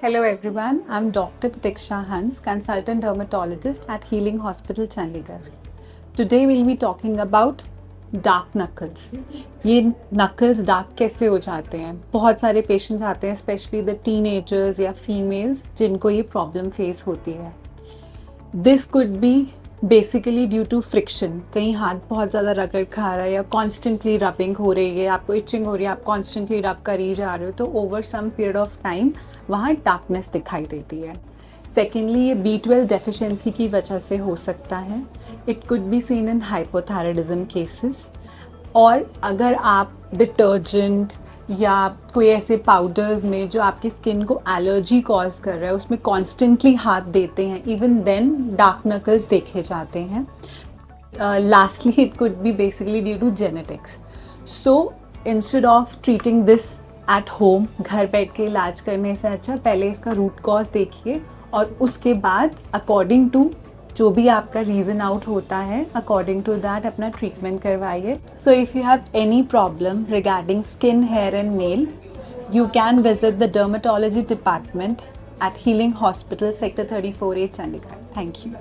Hello everyone, I'm Dr. Tiksha Hans, consultant dermatologist at Healing Hospital Chandigarh. Today we'll be talking about dark knuckles ये knuckles dark कैसे हो जाते हैं बहुत सारे पेशेंट्स आते हैं स्पेशली द टीनेजर्स या फीमेल्स जिनको ये प्रॉब्लम फेस होती है this could be basically due to friction कहीं हाथ बहुत ज़्यादा रगड़ खा रहा है या कॉन्स्टेंटली रबिंग हो रही है, आपको इचिंग हो रही है, आप कॉन्स्टेंटली रब कर ही जा रहे हो तो over some period of time वहाँ डार्कनेस दिखाई देती है। सेकेंडली ये बी ट्वेल्व डेफिशेंसी की वजह से हो सकता है। It could be seen in hypothyroidism cases और अगर आप डिटर्जेंट या कोई ऐसे पाउडर्स में जो आपकी स्किन को एलर्जी कॉज कर रहा है, उसमें कॉन्स्टेंटली हाथ देते हैं इवन देन डार्क नकल्स देखे जाते हैं। Lastly it could be basically due to genetics so instead of treating this at home घर बैठ के इलाज करने से अच्छा पहले इसका रूट कॉज देखिए और उसके बाद अकॉर्डिंग टू जो भी आपका रीजन आउट होता है अकॉर्डिंग टू दैट अपना ट्रीटमेंट करवाइए। So if you have any problem regarding skin hair and nail you can visit the dermatology department at Healing Hospital sector thirty four A Chandigarh thank you